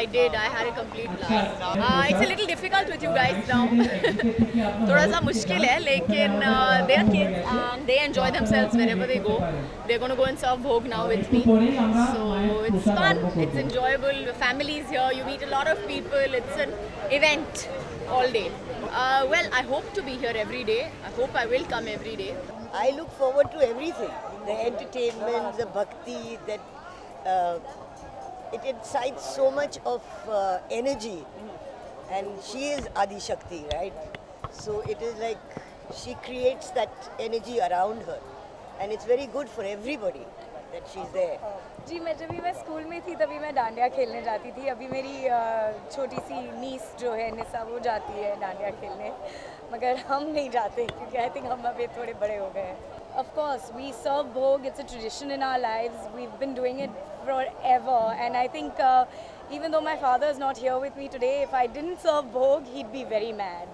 I did. I had a complete blast. Uh, it's a little difficult with you guys now. थोड़ा सा मुश्किल है लेकिन uh, they are kids and they enjoy themselves wherever they go. They're going to go and serve bhog now with me. So it's fun. It's enjoyable. The family's here. You meet a lot of people. It's an event all day. Uh, well, I hope to be here every day. I hope I will come every day. I look forward to everything the entertainment, the bhakti, that uh, it incites so much of uh, energy. And she is Adi Shakti, right? So it is like she creates that energy around her. And it's very good for everybody that she's there. जी मैं जब भी मैं school में थी तभी मैं डांडिया खेलने जाती थी अभी मेरी अ, छोटी सी नीस जो है निशा वो जाती है डांडिया खेलने मगर हम नहीं जाते क्योंकि आई थिंक हम अभी थोड़े बड़े हो गए हैं Of course, we serve bhog. It's a tradition in our lives. We've been doing it forever, and I think uh, even though my father is not here with me today, if I didn't serve bhog, he'd be very mad.